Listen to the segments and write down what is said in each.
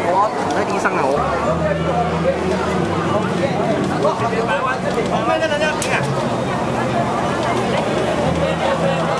我等等我睇医生啊我。那个，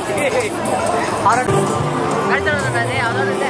오케이 알았어 말 떨어졌다네 안 오는데